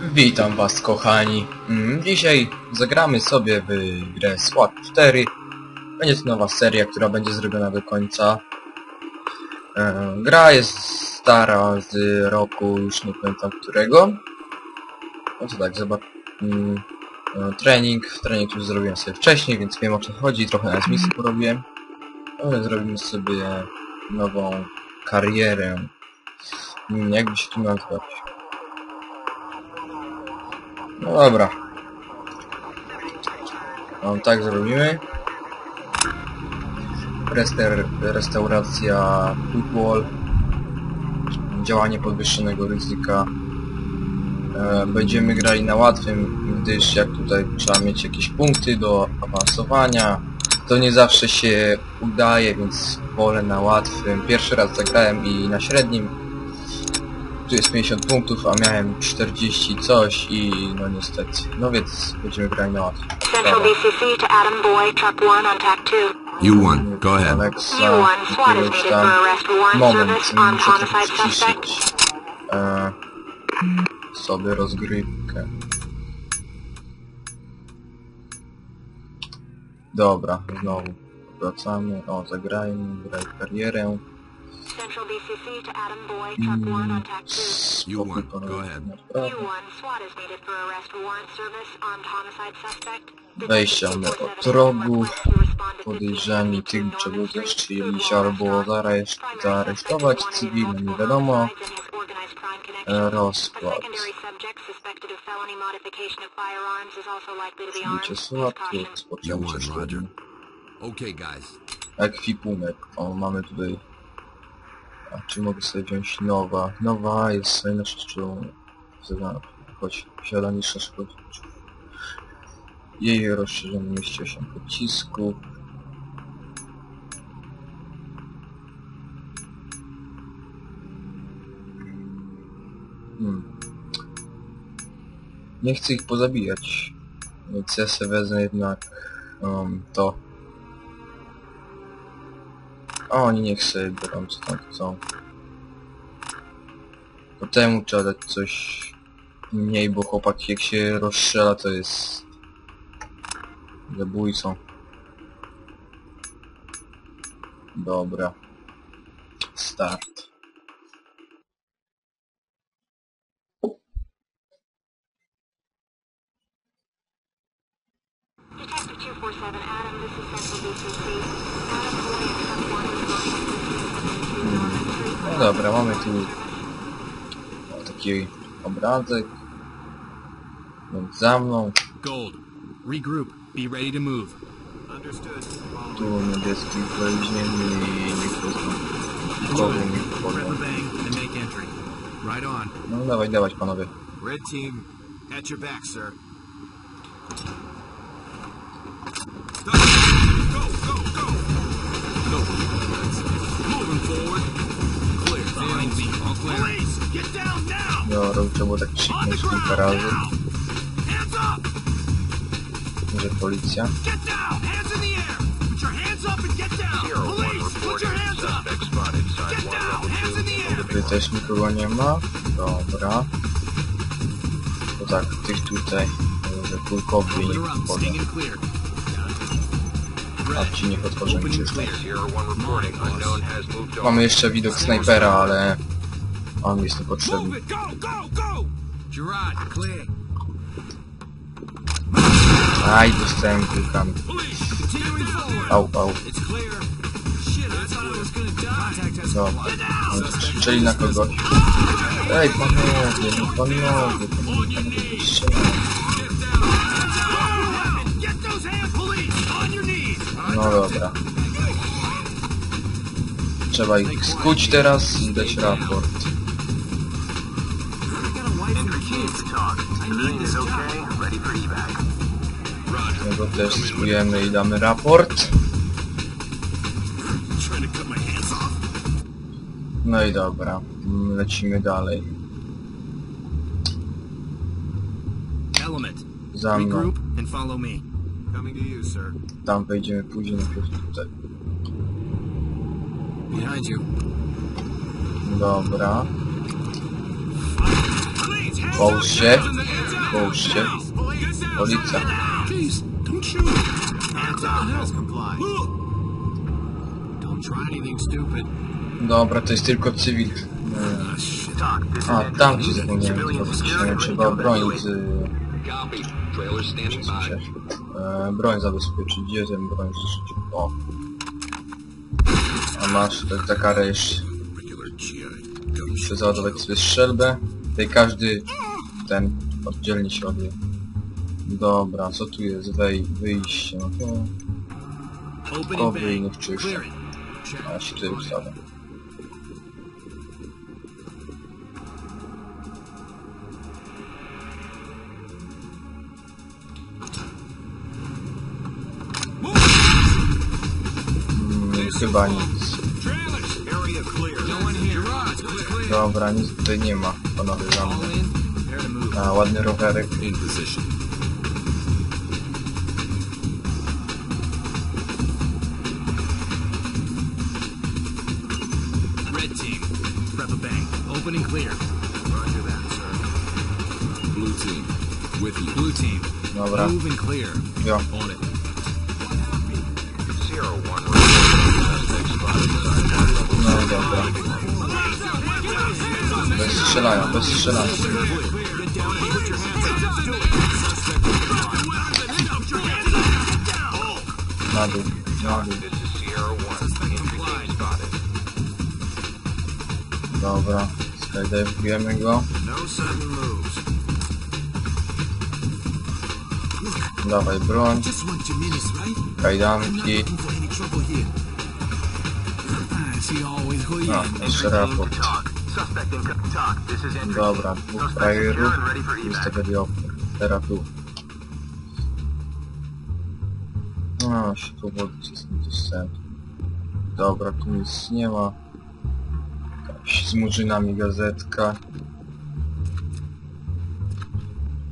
Witam was kochani. Mm, Dzisiaj zagramy sobie w grę SWAT 4. Będzie to nowa seria, która będzie zrobiona do końca. E, gra jest stara z roku, już nie pamiętam którego. No to tak, zobacz. Mm, e, trening, trening już zrobiłem sobie wcześniej, więc wiem o co chodzi, trochę na misji porobiłem. Ale zrobimy sobie nową karierę. Mm, Jakby się tu nazwać? No dobra. No, tak zrobimy. Rester, restauracja football. Działanie podwyższonego ryzyka. E, będziemy grali na łatwym, gdyż jak tutaj trzeba mieć jakieś punkty do awansowania. To nie zawsze się udaje, więc wolę na łatwym. Pierwszy raz zagrałem i na średnim tu jest 50 punktów, a miałem 40 coś i no niestety. No więc będziemy grali na łatwo. Central BCC to Adam Boy, truck 1 on tack 2. You won. Go ahead. Alexa, U1, SWAT is needed for arrest warrant Moment, service on homicide suspect. e, sobie rozgrywkę. Dobra, znowu wracamy. O, zagrajmy, graj karierę. Central BCC to Adam Boy, truck 1 on tack 2. Spokój, You won. panowie, Go ahead. naprawdę. U1, SWAT is needed for arrest warrant service on homicide suspect. Wejście mamy od rogu. Podejrzani tych czego zeszli albo zareszt zaaresztować cywilne, nie wiadomo. E, Rozkład. Roger. szkolenia. Okay, guys. Ekwipunek. O, mamy tutaj... A czy mogę sobie wziąć nowa? Nowa jest sobie na szczęściu... Choć posiada niższe szkody. Jej rozszerzone mieści 8 pocisków. Hmm. Nie chcę ich pozabijać. Więc ja sobie wezmę jednak um, to. A oni niech sobie biorą co tam chcą. Po temu trzeba dać coś mniej, bo chłopak jak się rozstrzela to jest zabójcą. Dobra. Start. Detective 247, Adam, this is Central BCC. Adam Boy and truck 1 is No dobra, mamy tu o, taki obrazek. Więc za mną. Gold. Regroup. Be ready to move. Tu niebieski weźmiemy i niech wezmą. Kogo mi Grab podam. the bang and make entry. Right on. No dawaj, dawać panowie. Red team, at your back, sir. Put your hands up! Get down! Hands in the air! Tutaj też nikogo nie ma. Dobra. To tak, tych tutaj, może kulkowi Open A ci. Mine, boss. Mamy jeszcze widok snajpera, ale on jest niepotrzebny. clear. Aj, dostałem kulkami. Au, au. No, oni krzyczeli na kogoś. Ej, panowie, no panowie, panowie, panowie, No dobra. Trzeba ich skuć teraz i dać raport. Tego też skujemy i damy raport. No i dobra, lecimy dalej. Element. Za mną. Coming to you, sir. Tam wejdziemy później, najpierw tutaj. Behind you. Dobra. Police, Połóż się. Połóż się. Policja. Dobra, to jest tylko cywil. A, tam ci zapomniałem trzeba obronić z... E, broń zabezpieczyć. Gdzie ten broń zużyć? O. A masz to za karę jeszcze. Muszę załadować sobie strzelbę. Tutaj każdy ten oddzielnie się odwie. Dobra, co tu jest? Wej, wyjście. No to o wyjnych czyszczę. Clear it. Check. A ja się tutaj ustawiam. Looks clear. Dobra, nic tutaj nie ma, panowie za mną. in. Prepare to move. A, ładny rowerek. In. Red team. Prep a bang. Open and clear. Roger that, sir. Blue team. With you. Blue team. Dobra, Move and clear. jo. On it. Bez strzelania, bez strzelania. Na dół, na dół. Dobra, skydivujemy go. Dawaj broń, kajdanki. No, jeszcze raport. Dobra, dwóch frajerów. Jest tego diopter. Teraz tu. No, światło wody jest niedostępne. Dobra, tu nic nie ma. Jakaś z murzynami gazetka.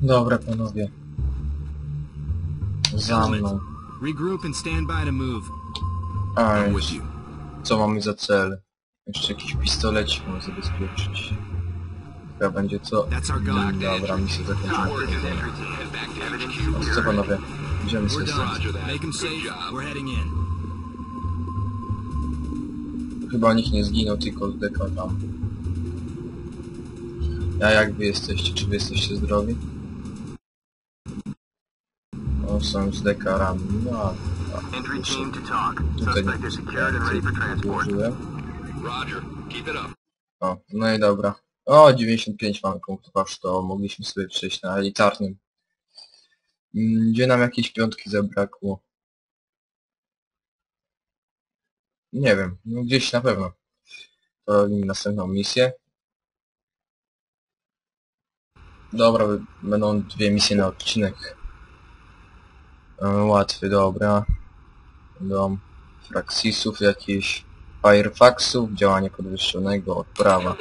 Dobra, panowie. Za mną. Regroup and stand by to move. Co mamy za cel? Jeszcze jakiś pistolecik mamy zabezpieczyć. Chyba będzie co? Dobra, misja zakończona. No Co panowie? Idziemy sobie stąd. Chyba nikt nie zginął, tylko deka tam. A jak wy jesteście? Czy wy jesteście zdrowi? O, są z dekarami. No, talk. tutaj nie Suspect Roger. Keep it up. O, no i dobra. O, 95 mamy punktów, aż to mogliśmy sobie przejść na elitarnym. Mm, Gdzie nam jakieś piątki zabrakło? Nie wiem, no gdzieś na pewno. To robimy następną misję. Dobra, będą dwie misje na odcinek. E, Łatwy, dobra. Będą Fraxisów jakieś, Firefaxów, działanie podwyższonego, odprawa.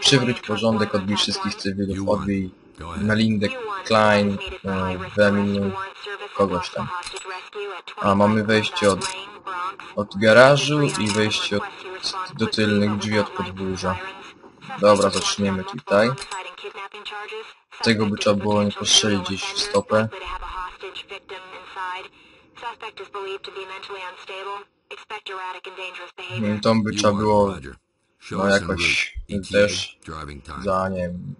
Przywróć porządek, odbij wszystkich cywilów, odbij ahead. Melindę Klein, e, wyeliminuj kogoś tam. A, mamy wejście od, od garażu i wejście od, do tylnych drzwi od podwórza. Dobra, zaczniemy tutaj. Tego by trzeba było nie postrzelić gdzieś w stopę. Mm, Tą by You trzeba want it, było Roger. Show no us en jakoś też time. za, nie wiem,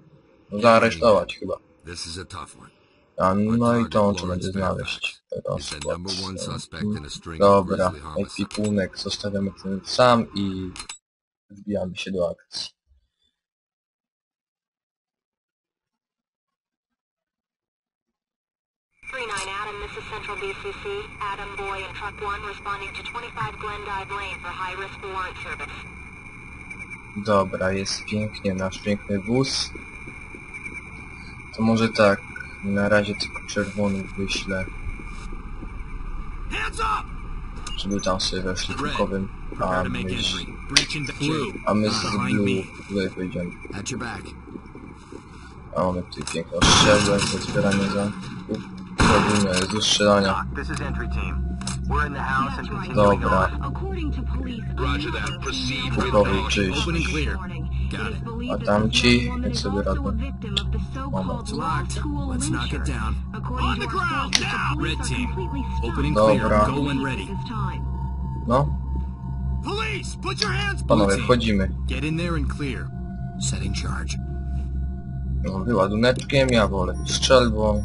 no, zaaresztować chyba. This is a tough one. A, no i tą trzeba będzie znaleźć. Teraz Is the number one suspect in a string of Dobra, ekwipunek zostawiamy ten sam i wbijamy się do akcji. Three nine Adam, this is Central BCC. Adam Boy and Truck One responding to 25 Glendive Lane for high risk warrant service. Dobra, jest pięknie, nasz piękny wóz. To może tak, na razie tylko czerwony wyślę, Hands up! żeby tam sobie weszli pukowym, a my, a my z blue tutaj pojedziemy. At your back. A mamy tutaj piękną strzelbę, do zbierania za... Robimy z strzelania. Doc, this is entry team. We're in the house and continuing Dobra, caution. czyść. A tamci, jak sobie radzą? It's locked. Let's knock it down. On the ground, now! Red team. Open and clear. Dobra. Go when ready. No, Police, put your hands panowie, wchodzimy. Get in there and clear. Setting charge. No, wyładuneczkiem, ja wolę strzelbą.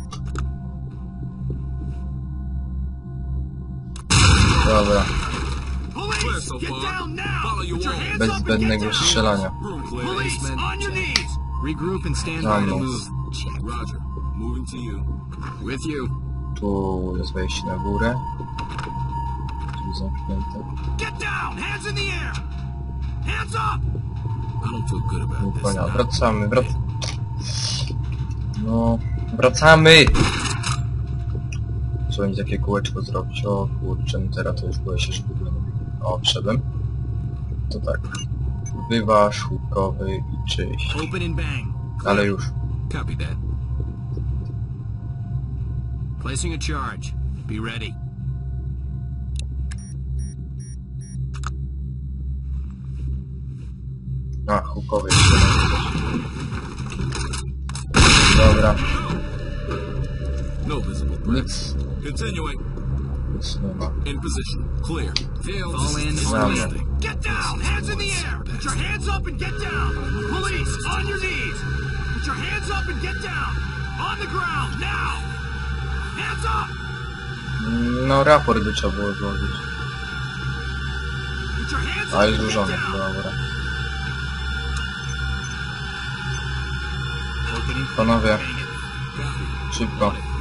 Knees! Regroup and stand Za by to mną. move. Roger. Moving to you. With you. Tu jest wejście na górę. Drzwi zamknięte. Get down! Hands in the air! Hands up! I don't feel good Nie about this. pojęcia. Wracamy, wrac... No, wracamy! Co będzie takie kółeczko zrobić? O kurczę, teraz to już boję się, że w ogóle nie O, wszedłem. To tak. Wyważ, hutkowy i bang. Ale już. Copy that. Placing a charge. Be ready. A, hukowy jeszcze. Dobra, No visible threats. Continuing. nic. In position. Clear. Field. Fall in Za on Get down! Hands in the air! Put your hands up and get down! Police, on your knees! Put your hands up and get down! On the ground, now! Hands up! No, raport by trzeba było złożyć. Put your hands A, up jest and get złożony, down! dobra. Panowie, it. Szybko.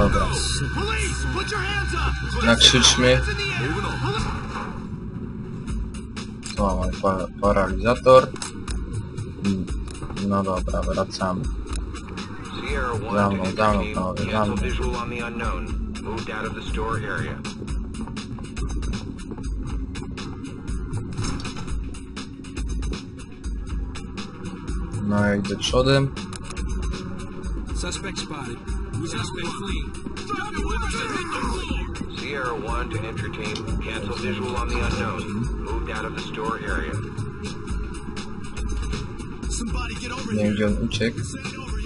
Dobra. Nakrzyczmy. Tu mamy pa paralizator. No dobra, wracamy. Sierra 1 Za mną, za mną, panowie, za mną. No ja idę przodem. Suspect spotted. Suspect fleeing. Sierra 1 to entry team, cancel visual on the unknown. Moved out of the store area. Somebody get over Nie wiem gdzie on uciekł. This ain't over.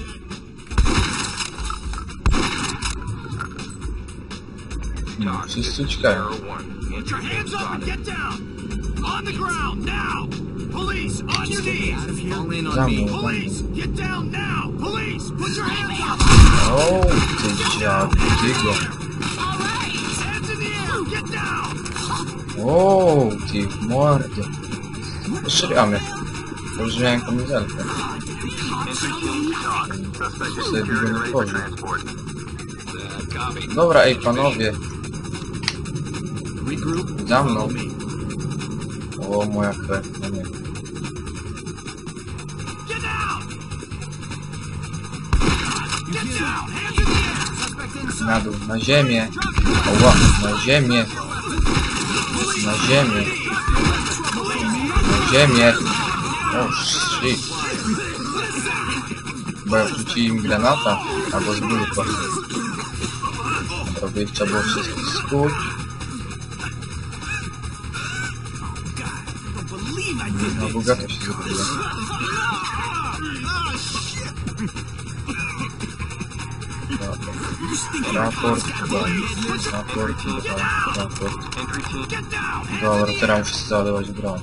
No, Talk. wszyscy This is. Sierra 1. Put your hands up and get down! On the ground, now! Police, on your knees! Fall in on me. Police, get down now! Up! O, ty dziad, ty go. Hands in the air! Get down! O, ty kamizelkę. Wchodzić. transport. Uh, copy. Dobra, ej panowie. Za mną. O, moja krew. No nie. Na dół, na ziemię. Oła, na ziemię. Na ziemię. Na ziemię. O, shit. Bo jak rzucili im granata, albo z po Robię trzeba było wszystkich skuć. No bogato się zrobiło. Raport. Raport, dobra. Raport. Dobra, teraz muszę załadować broń.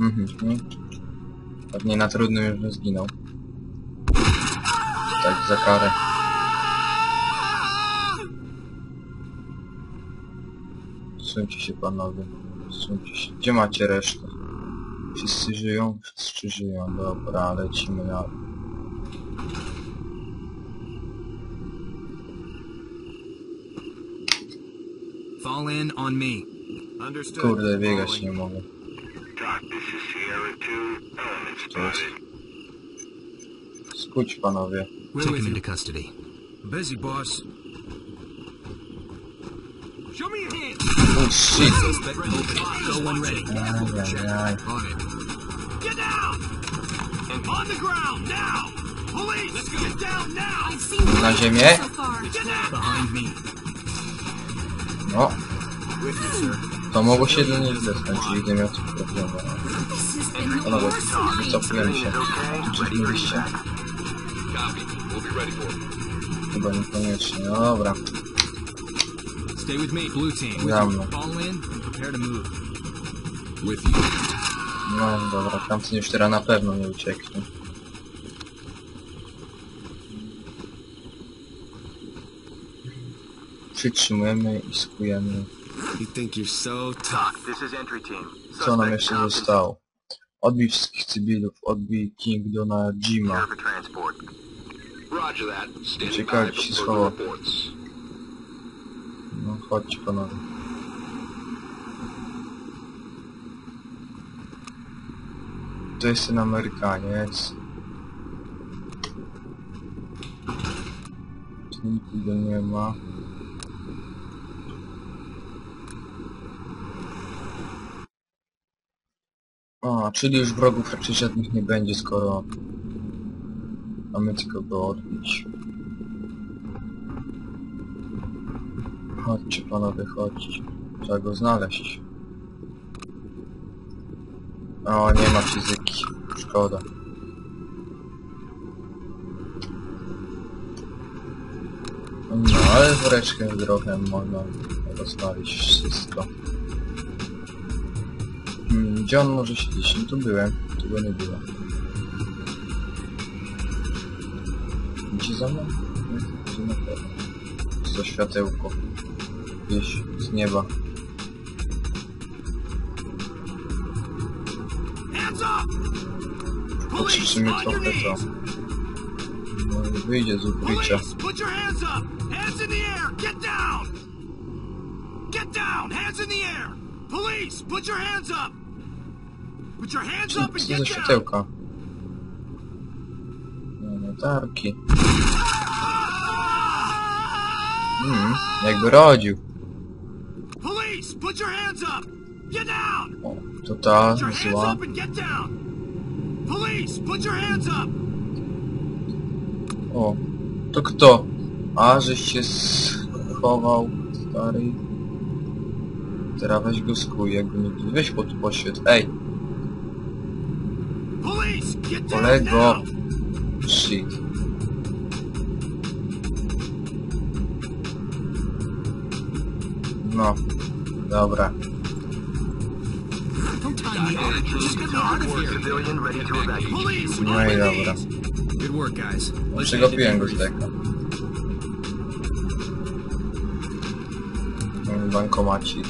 Mhm. Pewnie na trudnym już bym zginął. Tak, za karę. Suńcie się panowie. Suńcie się. Gdzie macie resztę? Wszyscy żyją? Wszyscy żyją. Dobra, lecimy na... Fall in on me. Understood. Kurde, biegać nie mogę. Talk. This is Sierra 2. Element To jest... Skuć panowie. Take him into custody. Busy, boss. Show me your hands! Oh shit! Go when ready. Ajajaj. On it. Get down! On the ground, now! Police, get down now! I've seen Na ziemię. so far. Get down! Behind me. No, With you, sir. to mogło się do nich dostać, czyli nie miał co problemu. This has been the Panowie, worst night. wycofujemy się. Czy mieliście? Copy. We'll be ready for it. Chyba niekoniecznie. No dobra. Stay with me, blue team. With Za you. mną. Fall in and prepare to move. With you. No dobra, tamten już teraz na pewno nie ucieknie. Przytrzymujemy i skujemy. You think you're so tough? Talk. This is entry team. Co nam jeszcze zostało? Odbij wszystkich cywilów, odbij Kingdona Jima. Ciekawe, by czy się schował. No chodźcie panowie. To jest ten Amerykaniec. Tu nikogo nie ma. A, czyli już wrogów raczej żadnych nie będzie, skoro mamy tylko go odbić. Chodźcie panowie, chodźcie. Trzeba go znaleźć. O, nie ma fizyki. Szkoda. No, ale woreczkę trochę można rozwalić wszystko. Hmm, gdzie on może siedzieć? No tu byłem. Tu go nie było. Gdzie za mną? No, tu na pewno. To światełko. Gdzieś z nieba. Hands up! Hands in the air! Get down! Get down! Hands in the air! Police, put your hands up! Put your hands up and get down! światełka? Latarki. Hmm, jakby rodził. Police, put your hands up! Get down! O, to ta Put your hands zła. Police, put your hands up! O, to kto? A, żeś się schował, stary. Teraz weź go skuj, jak go nie widzę. Weź pod poświat. Ej, Police, get down kolego. Shit. No, dobra. No i dobra. Przegapiłem go. Mamy Bankomacik.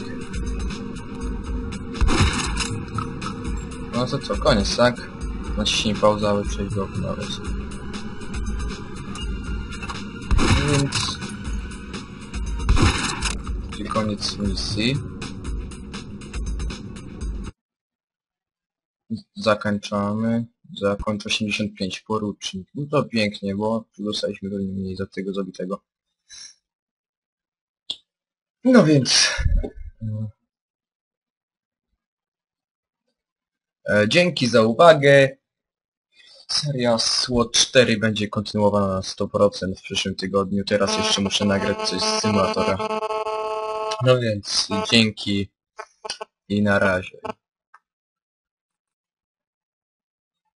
No to co, koniec, tak? Naciśnij pauzę, aby przejść do okna wersji. No Więc... Czyli koniec misji. Zakończamy. Zakończ 85 porucznik. No to pięknie, bo dostaliśmy pewnie mniej za tego zabitego. No więc... E, dzięki za uwagę. Seria SWOT 4 będzie kontynuowana na 100% w przyszłym tygodniu. Teraz jeszcze muszę nagrać coś z symulatora. No więc dzięki i na razie.